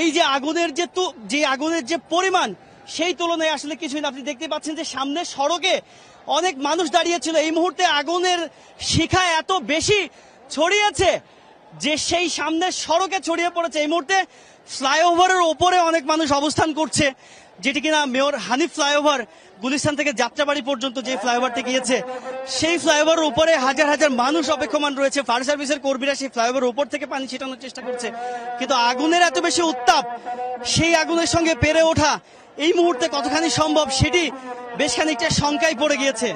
এই যে আগুনের যে তো যে আগুনের যে পরিমাণ, সেই তুলনায় আসলে কিছুই না। আপনি দেখতে পাচ্ছেন যে সামনে সড়কে অনেক মানুষ দাঁড়িয়েছিল। এই মুহূর্তে আগুনের শিখা এত বেশি ছড়িয়েছে যে সেই সামনের সড়কে ছড়িয়ে পড়েছে। এই মুহূর্তে ফ্লাইওভারের ওপরে অনেক মানুষ অবস্থান করছে। যেটি কিনা মেয়র হানিফ ফ্লাইওভার গুলিস্তান থেকে যাত্রাবাড়ি পর্যন্ত যে ফ্লাইওভারটি গিয়েছে, সেই ফ্লাইওভারের উপরে হাজার হাজার মানুষ অপেক্ষমান রয়েছে। ফায়ার সার্ভিসের কর্মীরা সেই ফ্লাইওভারের উপর থেকে পানি ছিটানোর চেষ্টা করছে। কিন্তু আগুনের এত বেশি উত্তাপ, সেই আগুনের সঙ্গে পেরে ওঠা এই মুহূর্তে কতখানি সম্ভব সেটি বেশ খানিকটা শঙ্কায় পড়ে গিয়েছে।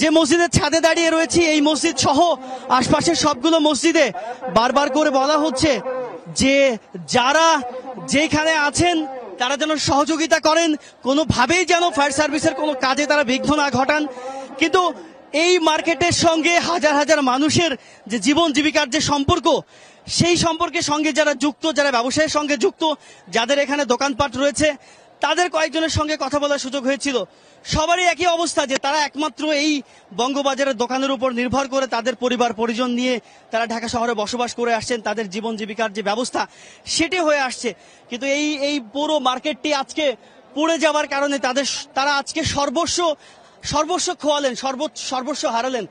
যে মসজিদের ছাদে দাঁড়িয়ে রয়েছি, এই মসজিদ সহ আশপাশের সবগুলো মসজিদে বারবার করে বলা হচ্ছে যে যারা যেখানে আছেন তারা যেন সহযোগিতা করেন, কোনোভাবেই যেন ফায়ার সার্ভিসের কোনো কাজে তারা বিঘ্ন না ঘটান। কিন্তু এই মার্কেটের সঙ্গে হাজার হাজার মানুষের যে জীবন জীবিকার যে সম্পর্ক, সেই সম্পর্কের সঙ্গে যারা যুক্ত, যারা ব্যবসায়ের সঙ্গে যুক্ত, যাদের এখানে দোকানপাট রয়েছে তাদের কয়েকজনের সঙ্গে কথা বলার সুযোগ হয়েছিল। সবারই একই অবস্থা যে তারা একমাত্র এই বঙ্গবাজারের দোকানের উপর নির্ভর করে তাদের পরিবার, পরিজন নিয়ে তারা ঢাকা শহরে বসবাস করে আসছেন, তাদের জীবন জীবিকার যে ব্যবস্থা সেটি হয়ে আসছে। কিন্তু এই এই পুরো মার্কেটটি আজকে পড়ে যাওয়ার কারণে তাদের তারা আজকে সর্বস্ব সর্বস্ব খোয়ালেন সর্ব সর্বস্ব হারালেন।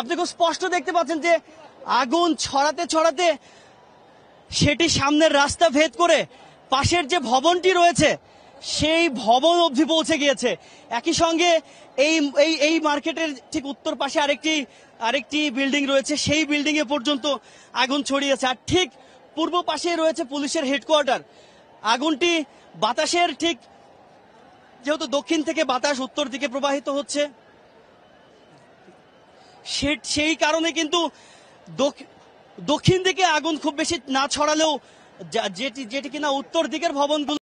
আপনি খুব স্পষ্ট দেখতে পাচ্ছেন যে আগুন ছড়াতে ছড়াতে সেটি সামনের রাস্তা ভেদ করে পাশের যে ভবনটি রয়েছে সেই ভবন অবধি পৌঁছে গিয়েছে। একই সঙ্গে এই এই এই মার্কেটের ঠিক উত্তর পাশে আরেকটি আরেকটি বিল্ডিং রয়েছে। সেই বিল্ডিং এ পর্যন্ত আগুন ছড়িয়েছে। আর ঠিক পূর্ব পাশে রয়েছে পুলিশের হেডকোয়ার্টার। আগুনটি বাতাসের ঠিক যেহেতু দক্ষিণ থেকে বাতাস উত্তর দিকে প্রবাহিত হচ্ছে। সেই কারণে কিন্তু দক্ষিণ দিকে আগুন খুব বেশি না ছড়ালেও যেটি যেটি কিনা উত্তর দিকের ভবনগুলো